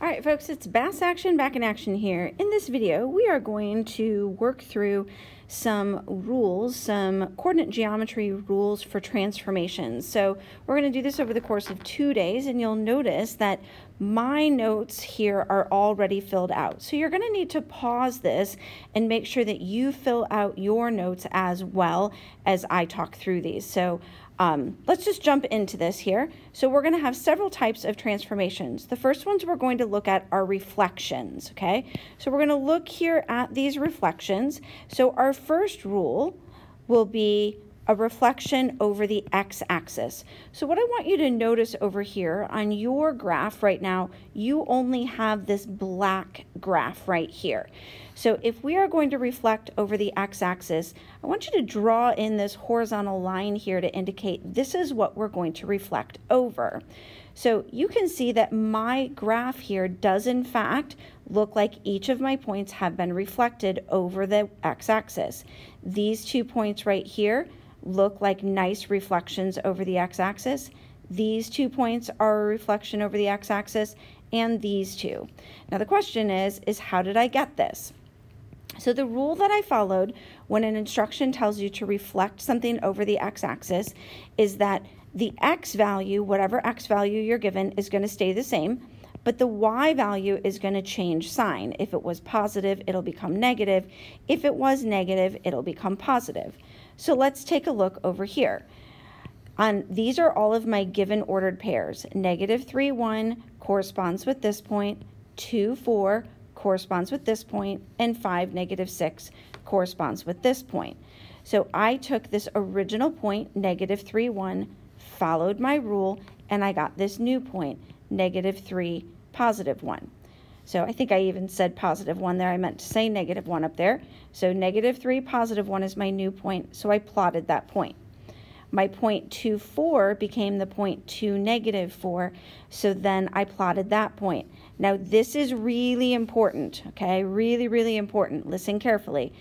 All right, folks, it's Bass Action back in action here. In this video, we are going to work through some rules, some coordinate geometry rules for transformations. So we're going to do this over the course of two days, and you'll notice that my notes here are already filled out. So you're going to need to pause this and make sure that you fill out your notes as well as I talk through these. So um, let's just jump into this here. So we're going to have several types of transformations. The first ones we're going to look at are reflections, okay? So we're going to look here at these reflections. So our first rule will be a reflection over the x-axis. So what I want you to notice over here on your graph right now, you only have this black graph right here. So if we are going to reflect over the x-axis, I want you to draw in this horizontal line here to indicate this is what we're going to reflect over. So you can see that my graph here does in fact look like each of my points have been reflected over the x-axis. These two points right here look like nice reflections over the x-axis. These two points are a reflection over the x-axis and these two. Now the question is, is how did I get this? So the rule that I followed when an instruction tells you to reflect something over the x-axis is that the x value, whatever x value you're given, is going to stay the same, but the y value is going to change sign. If it was positive, it'll become negative. If it was negative, it'll become positive. So let's take a look over here. On, these are all of my given ordered pairs. Negative 3, 1 corresponds with this point, 2, 4 corresponds with this point, and 5, negative 6 corresponds with this point. So I took this original point, negative 3, 1, followed my rule, and I got this new point, negative 3, positive 1. So I think I even said positive 1 there. I meant to say negative 1 up there. So negative 3, positive 1 is my new point, so I plotted that point. My point 2, 4 became the point 2, negative 4, so then I plotted that point. Now this is really important, okay? Really, really important. Listen carefully.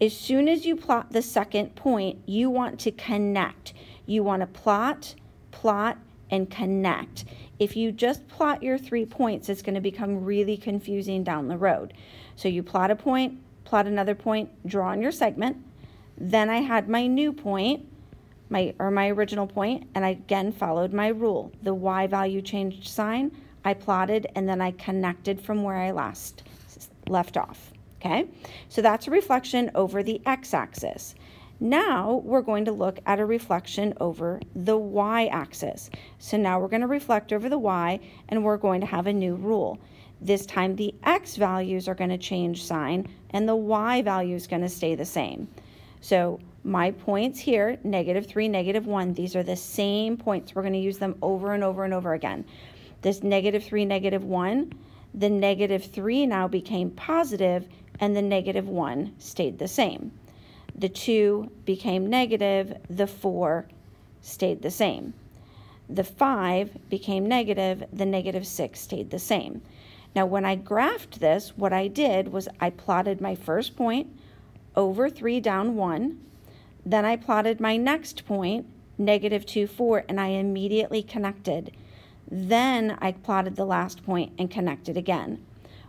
As soon as you plot the second point, you want to connect. You want to plot, plot, and connect. If you just plot your three points, it's going to become really confusing down the road. So you plot a point, plot another point, draw on your segment. Then I had my new point, my or my original point, and I again followed my rule. The y value changed sign, I plotted, and then I connected from where I last left off. Okay, so that's a reflection over the x-axis. Now we're going to look at a reflection over the y-axis. So now we're going to reflect over the y and we're going to have a new rule. This time the x values are going to change sign and the y value is going to stay the same. So my points here, negative 3, negative 1, these are the same points. We're going to use them over and over and over again. This negative 3, negative 1, the negative 3 now became positive and the negative 1 stayed the same. The 2 became negative, the 4 stayed the same. The 5 became negative, the negative 6 stayed the same. Now when I graphed this, what I did was I plotted my first point over 3 down 1. Then I plotted my next point, negative 2, 4, and I immediately connected. Then I plotted the last point and connected again.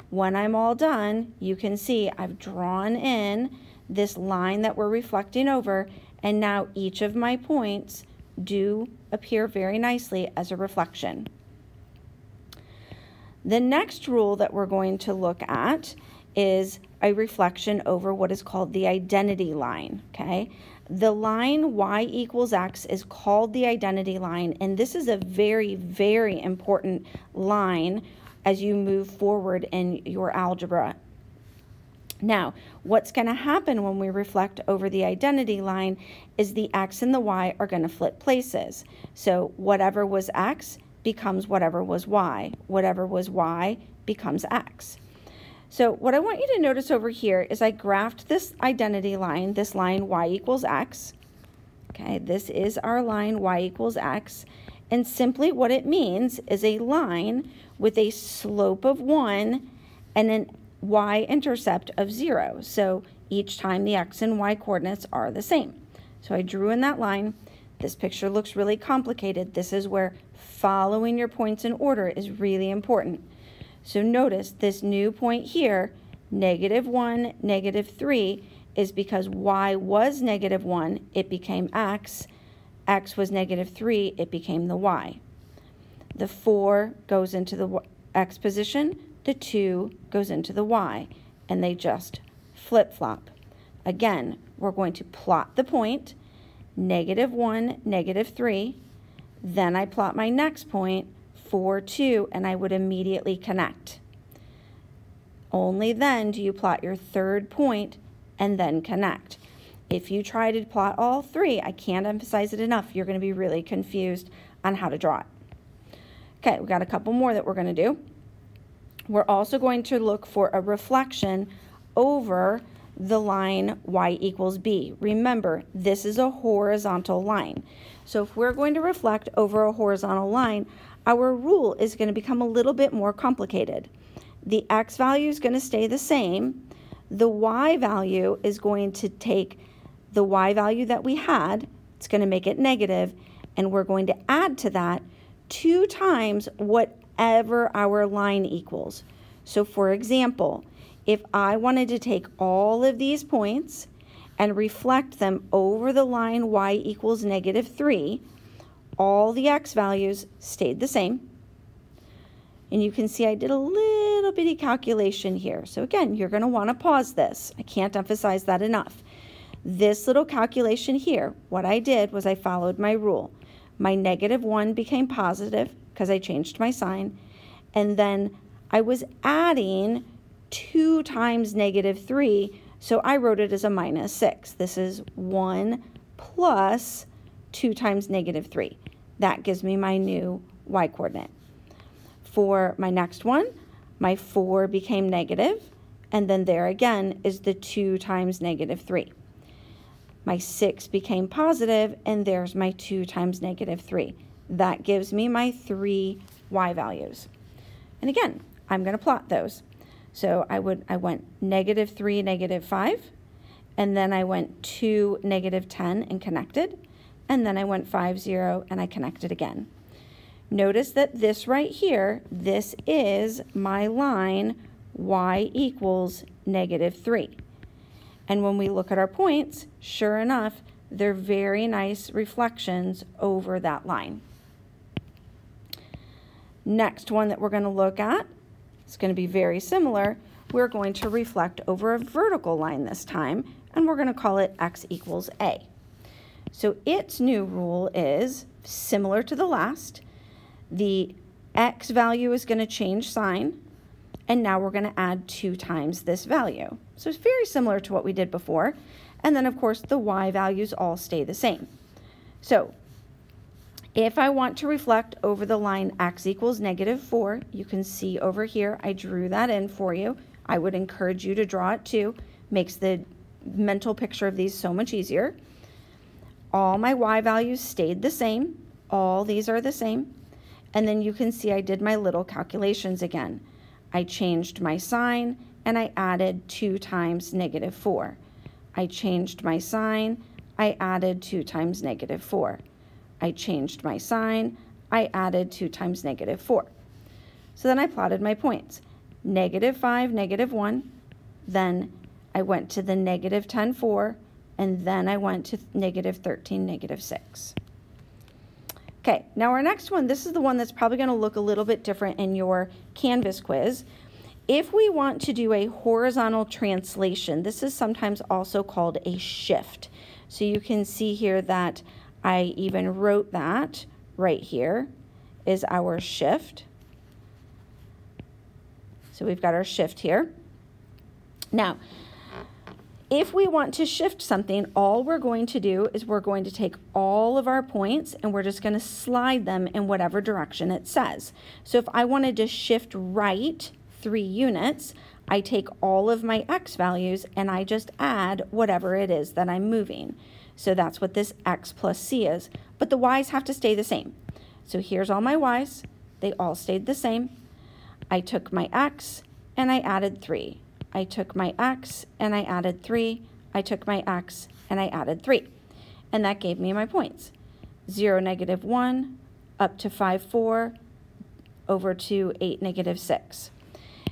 When I'm all done, you can see I've drawn in this line that we're reflecting over, and now each of my points do appear very nicely as a reflection. The next rule that we're going to look at is a reflection over what is called the identity line, okay? The line y equals x is called the identity line, and this is a very, very important line as you move forward in your algebra now, what's going to happen when we reflect over the identity line is the x and the y are going to flip places. So whatever was x becomes whatever was y. Whatever was y becomes x. So what I want you to notice over here is I graphed this identity line, this line y equals x. Okay, this is our line y equals x. And simply what it means is a line with a slope of 1 and an y-intercept of 0. So each time the x and y coordinates are the same. So I drew in that line. This picture looks really complicated. This is where following your points in order is really important. So notice this new point here, negative 1, negative 3, is because y was negative 1, it became x. x was negative 3, it became the y. The 4 goes into the x position, the 2 goes into the y, and they just flip-flop. Again, we're going to plot the point, negative 1, negative 3. Then I plot my next point, 4, 2, and I would immediately connect. Only then do you plot your third point and then connect. If you try to plot all three, I can't emphasize it enough, you're going to be really confused on how to draw it. Okay, we got a couple more that we're going to do. We're also going to look for a reflection over the line y equals b. Remember, this is a horizontal line. So if we're going to reflect over a horizontal line, our rule is going to become a little bit more complicated. The x value is going to stay the same. The y value is going to take the y value that we had, it's going to make it negative, and we're going to add to that two times whatever our line equals. So for example, if I wanted to take all of these points and reflect them over the line y equals negative 3, all the x values stayed the same. And you can see I did a little bitty calculation here. So again, you're going to want to pause this. I can't emphasize that enough. This little calculation here, what I did was I followed my rule. My negative 1 became positive because I changed my sign. And then I was adding 2 times negative 3, so I wrote it as a minus 6. This is 1 plus 2 times negative 3. That gives me my new y coordinate. For my next one, my 4 became negative, and then there again is the 2 times negative 3. My 6 became positive, and there's my 2 times negative 3. That gives me my three y values. And again, I'm going to plot those. So I would I went negative 3, negative 5, and then I went 2, negative 10 and connected, and then I went 5, 0, and I connected again. Notice that this right here, this is my line y equals negative 3. And when we look at our points, sure enough, they're very nice reflections over that line. Next one that we're going to look at it's going to be very similar. We're going to reflect over a vertical line this time, and we're going to call it x equals a. So its new rule is similar to the last. The x value is going to change sign, and now we're going to add 2 times this value. So it's very similar to what we did before. And then, of course, the y values all stay the same. So if I want to reflect over the line x equals negative 4, you can see over here I drew that in for you. I would encourage you to draw it too. Makes the mental picture of these so much easier. All my y values stayed the same. All these are the same. And then you can see I did my little calculations again. I changed my sign and I added 2 times negative 4. I changed my sign, I added 2 times negative 4. I changed my sign, I added 2 times negative 4. So then I plotted my points. Negative 5, negative 1, then I went to the negative 10, 4, and then I went to negative 13, negative 6. Okay, now our next one, this is the one that's probably going to look a little bit different in your Canvas quiz. If we want to do a horizontal translation, this is sometimes also called a shift. So you can see here that I even wrote that right here is our shift. So we've got our shift here. Now, if we want to shift something, all we're going to do is we're going to take all of our points and we're just going to slide them in whatever direction it says. So if I wanted to shift right three units, I take all of my x values and I just add whatever it is that I'm moving. So that's what this x plus c is. But the y's have to stay the same. So here's all my y's. They all stayed the same. I took my x and I added 3. I took my x and I added 3. I took my x and I added 3. And that gave me my points. 0, negative 1, up to 5, 4, over to 8, negative 6.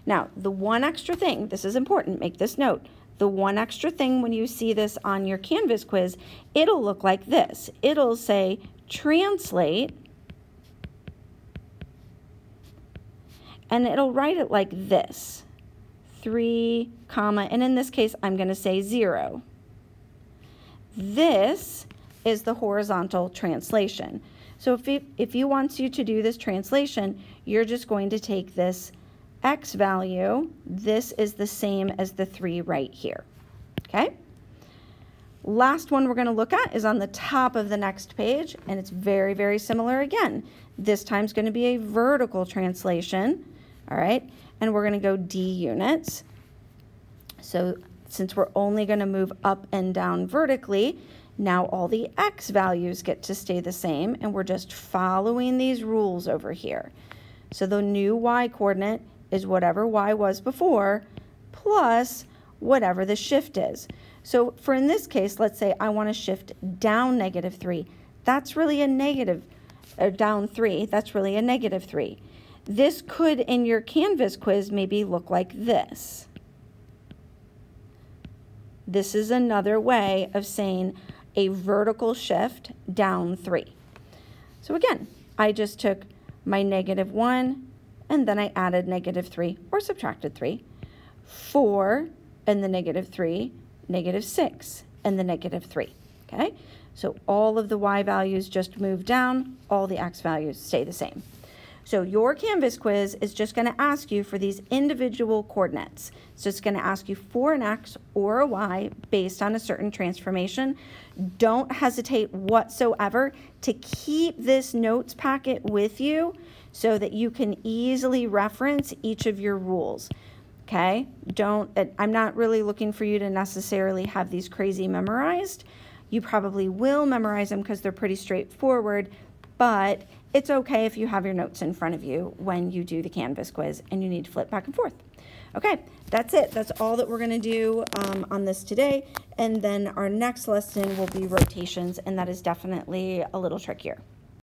Now, the one extra thing, this is important, make this note. The one extra thing when you see this on your Canvas quiz, it'll look like this. It'll say translate, and it'll write it like this, three, comma, and in this case, I'm gonna say zero. This is the horizontal translation. So if, it, if you want you to do this translation, you're just going to take this x value, this is the same as the 3 right here, okay? Last one we're going to look at is on the top of the next page, and it's very, very similar again. This time it's going to be a vertical translation, all right? And we're going to go D units. So since we're only going to move up and down vertically, now all the x values get to stay the same, and we're just following these rules over here. So the new y coordinate is whatever y was before plus whatever the shift is. So for in this case, let's say I want to shift down negative 3. That's really a negative, or down 3, that's really a negative 3. This could, in your Canvas quiz, maybe look like this. This is another way of saying a vertical shift down 3. So again, I just took my negative 1, and then I added negative 3 or subtracted 3. 4 and the negative 3, negative 6 and the negative 3. Okay, so all of the y values just move down, all the x values stay the same. So your Canvas quiz is just going to ask you for these individual coordinates. So it's going to ask you for an x or a y based on a certain transformation. Don't hesitate whatsoever to keep this notes packet with you so that you can easily reference each of your rules. Okay, don't, I'm not really looking for you to necessarily have these crazy memorized. You probably will memorize them because they're pretty straightforward, but it's okay if you have your notes in front of you when you do the Canvas quiz and you need to flip back and forth. Okay, that's it. That's all that we're going to do um, on this today. And then our next lesson will be rotations, and that is definitely a little trickier.